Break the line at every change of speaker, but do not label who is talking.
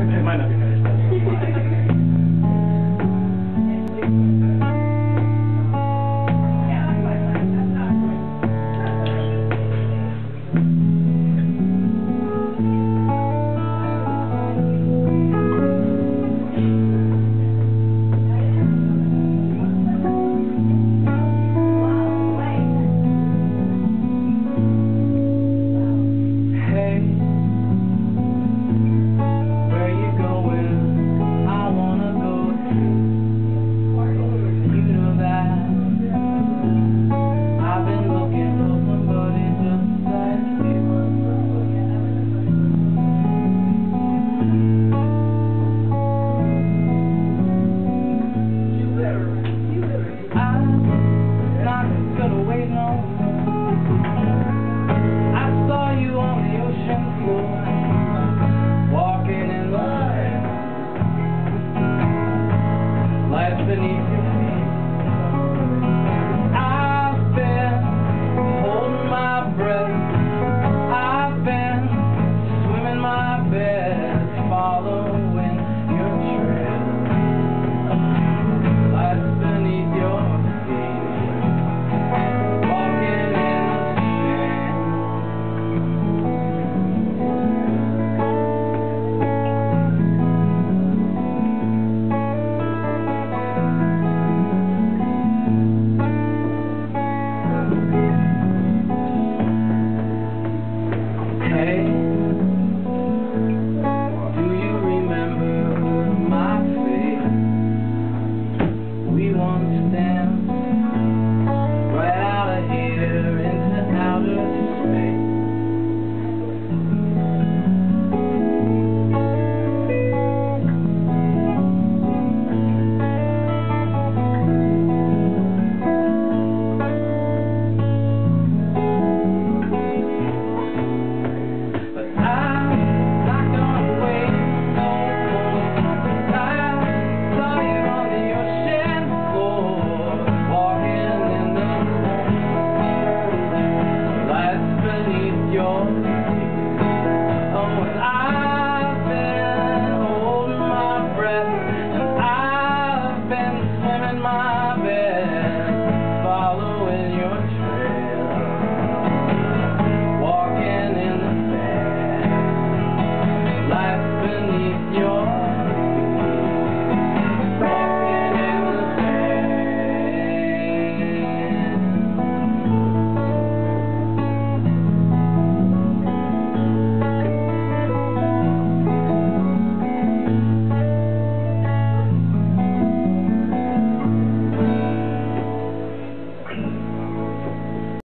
It might
I saw you on the ocean floor, walking in light, beneath.